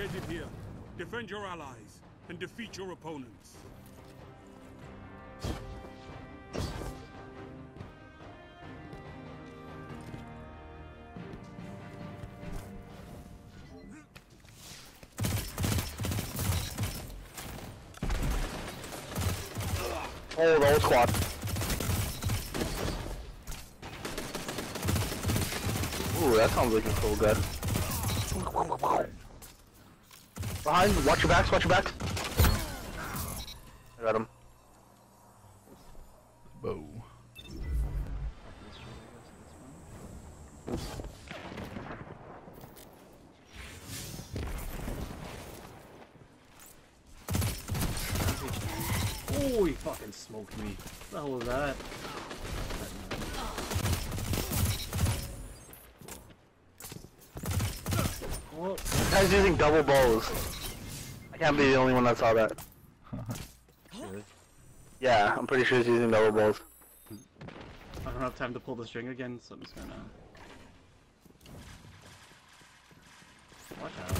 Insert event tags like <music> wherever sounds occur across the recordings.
located here. Defend your allies and defeat your opponents. Oh, the whole squad. Ooh, that sounds looking so good. Behind, watch your backs, watch your backs. I got him. Whoa. Oh, he fucking smoked me. What the hell was that? Oh, This guy's using double bows. I can't be the only one that saw that. really? <laughs> Yeah, I'm pretty sure he's using double bows. I don't have time to pull the string again, so I'm just gonna... Watch out.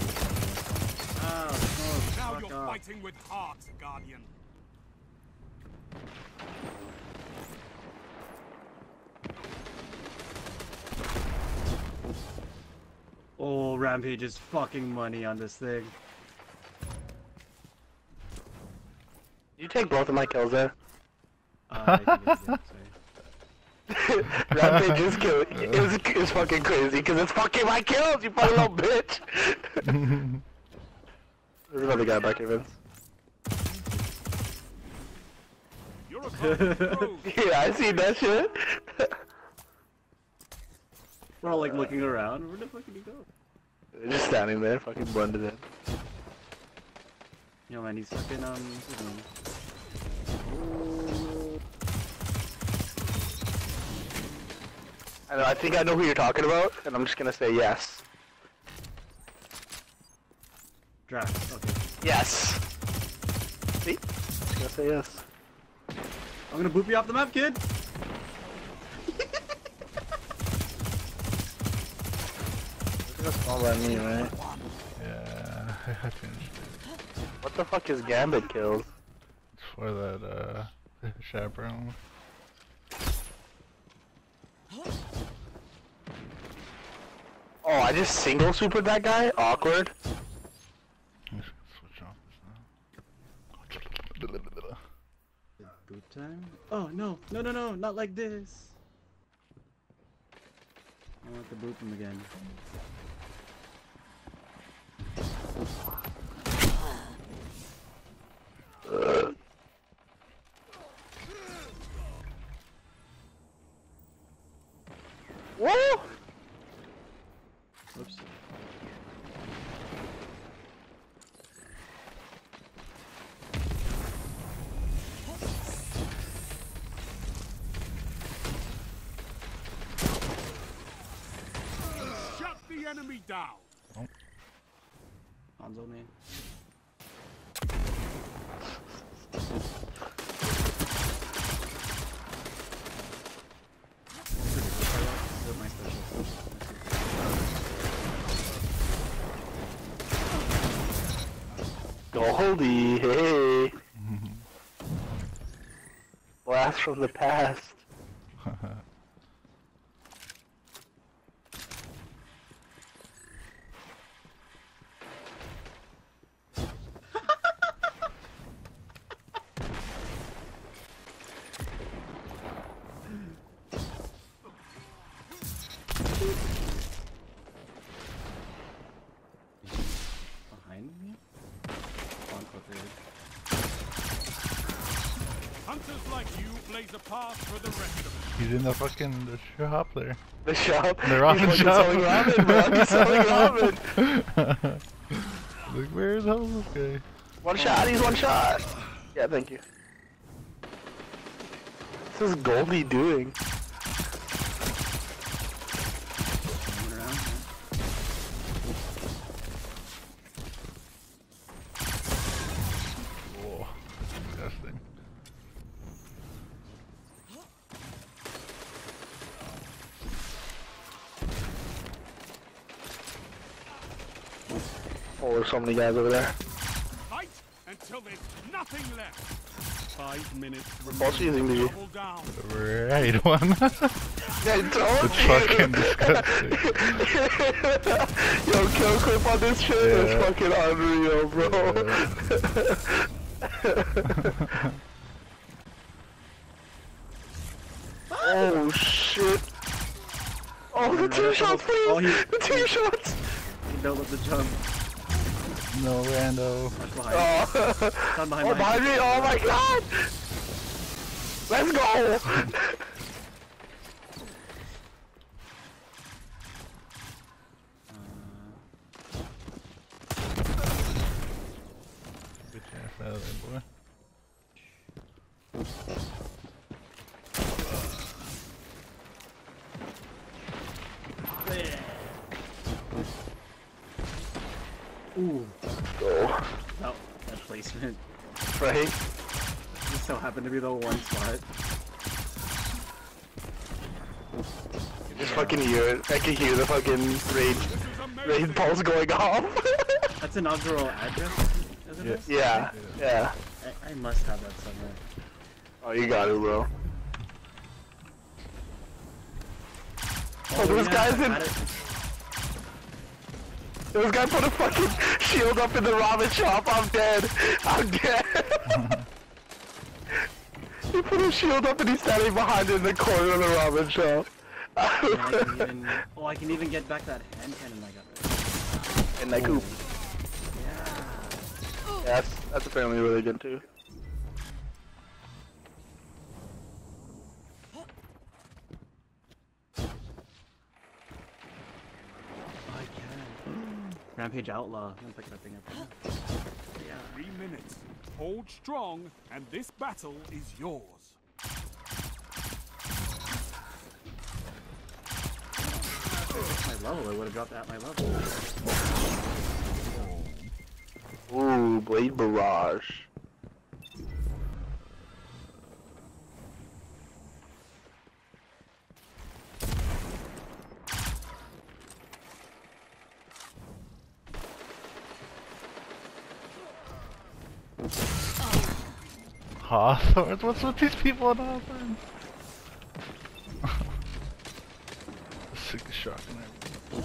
Ah, smoke, Now you're off. fighting with heart, Guardian. Oh, Rampage is fucking money on this thing. You take both of my kills there. Uh, I think it's good, sorry. Rampage is killing. Is is fucking crazy because it's fucking my kills. You fucking little bitch. <laughs> There's another guy back here, Vince. Your opponent grows. Yeah, I see that shit. We're all like looking around. Where the fuck did he go? They're just standing there, fucking blended in. Yo man, he's fucking um. what's? I know. I think I know who you're talking about, and I'm just gonna say yes. Draft. Okay. Yes. See? Just gonna say yes. I'm gonna boop you off the map, kid. That's small by me, right? Yeah, I finished it. What the fuck is Gambit kills? It's for that, uh, <laughs> chaperone. Oh, I just single supered that guy? Awkward. I'm just gonna switch off this now. Boot time? Oh no, no, no, no, not like this. I want to boop him again. Woo! Oops. Shut the enemy down. Hanzo man. My Goldie, hey! <laughs> Blast from the past. <laughs> Hunters like you blaze a path for the rest of us. He's in the fucking the shop there. The shop. They're on He's the fucking shop. selling ramen, bro. He's <laughs> selling ramen. <laughs> like, where the hell is this guy? One shot, he's one shot. Yeah, thank you. What's this Goldie doing? Coming around. Whoa, disgusting. Oh, there's so many guys over there. Fight until there's nothing left. Five minutes Also using the- Right <laughs> one. Yeah, I told it's you. fucking disgusting. <laughs> Yo, kill clip on this shit Yeah. is fucking unreal, bro. <laughs> oh shit. Oh, the two shots, please! Oh, he- the two shots! He built up the jump. No rando. Oh. Behind. Oh, behind oh behind me! Oh my god! Let's go! Get your ass out of there, boy. Ooh. Go. Oh, that placement. Right? Just so happened to be the one spot. Just fucking hear it. I can hear the fucking raid, raid pulse going off. <laughs> That's an inaugural address, isn't Yeah. it? yeah, yeah. I, I must have that somewhere. Oh, you got it, bro. Oh, Oh, this yeah, guy's in. Had it. This guy put a fucking shield up in the ramen shop. I'm dead. I'm dead. <laughs> he put a shield up and he's standing behind it in the corner of the ramen shop. And I can even, oh, I can even get back that hand cannon I got. There. and like, oop. Yeah. Yeah, that's, that's apparently really good too. Rampage Outlaw. I'm picking that thing up. Yeah. Three minutes. Hold strong, and this battle is yours. my level, I would have dropped at my level. Ooh, Blade Barrage. Hawthorns? What's with these people in Hawthorns? <laughs> Sick of shocking everyone.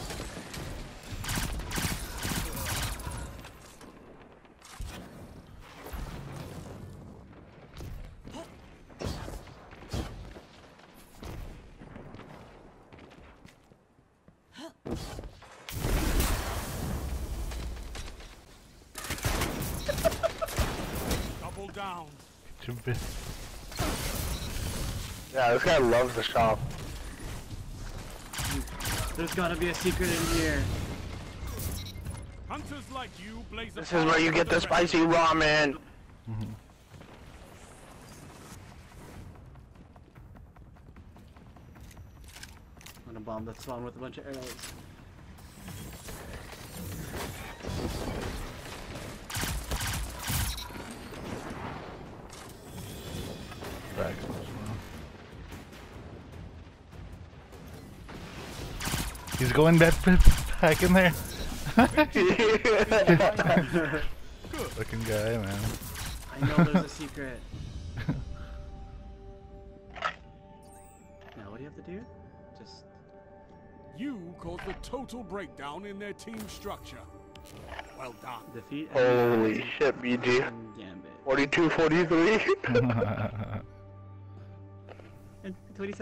Double down. Get your. Yeah, this guy loves the shop. There's gotta be a secret in here. Hunters like you blaze This is where you get the spicy ramen. I'm gonna bomb that spawn with a bunch of arrows. Back as well. He's going back, back in there. <laughs> Looking guy, man. I know there's a secret. now what do you have to do? Just You caused the total breakdown in their team structure. Well done. defeat Holy shit, BG. and Gambit. 42, 43. <laughs> <laughs> And 27